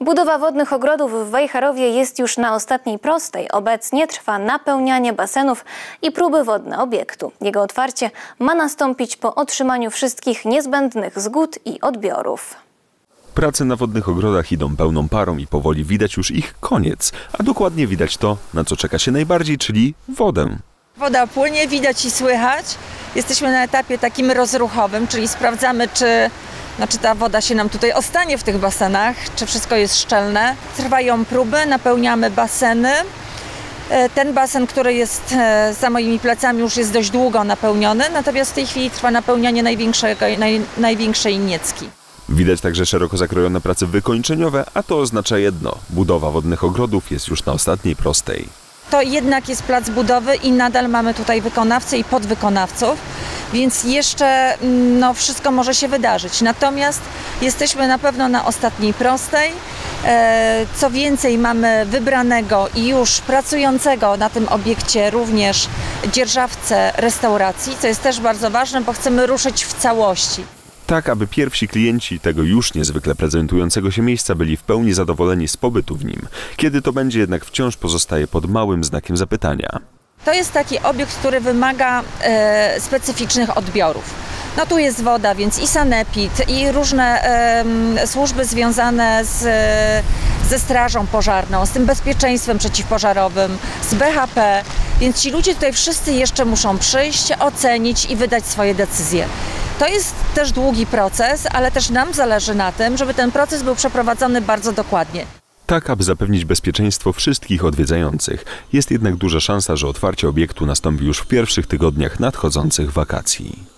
Budowa wodnych ogrodów w Wejherowie jest już na ostatniej prostej. Obecnie trwa napełnianie basenów i próby wodne obiektu. Jego otwarcie ma nastąpić po otrzymaniu wszystkich niezbędnych zgód i odbiorów. Prace na wodnych ogrodach idą pełną parą i powoli widać już ich koniec, a dokładnie widać to, na co czeka się najbardziej, czyli wodę. Woda płynie, widać i słychać. Jesteśmy na etapie takim rozruchowym, czyli sprawdzamy, czy, no, czy ta woda się nam tutaj ostanie w tych basenach, czy wszystko jest szczelne. Trwają próby, napełniamy baseny. E, Ten basen, który jest e, za moimi plecami, już jest dość długo napełniony, natomiast w tej chwili trwa napełnianie największego, naj, największej niecki. Widać także szeroko zakrojone prace wykończeniowe, a to oznacza jedno: budowa wodnych ogrodów jest już na ostatniej prostej. To jednak jest plac budowy i nadal mamy tutaj wykonawcę i podwykonawców, więc jeszcze mm, no, wszystko może się wydarzyć. Natomiast jesteśmy na pewno na ostatniej prostej. E, Co więcej, mamy wybranego i już pracującego na tym obiekcie również dzierżawcę restauracji, co jest też bardzo ważne, bo chcemy ruszyć w całości. Tak, aby pierwsi klienci tego już niezwykle prezentującego się miejsca byli w pełni zadowoleni z pobytu w nim. Kiedy to będzie jednak wciąż pozostaje pod małym znakiem zapytania. To jest taki obiekt, który wymaga e, specyficznych odbiorów. No tu jest woda, więc i sanepid, i różne em, służby związane z, ze strażą pożarną, z tym bezpieczeństwem przeciwpożarowym, z BHP. Więc ci ludzie tutaj wszyscy jeszcze muszą przyjść, ocenić i wydać swoje decyzje. To jest też długi proces, ale też nam zależy na tym, żeby ten proces był przeprowadzony bardzo dokładnie. Tak, aby zapewnić bezpieczeństwo wszystkich odwiedzających. Jest jednak duża szansa, że otwarcie obiektu nastąpi już w pierwszych tygodniach nadchodzących wakacji.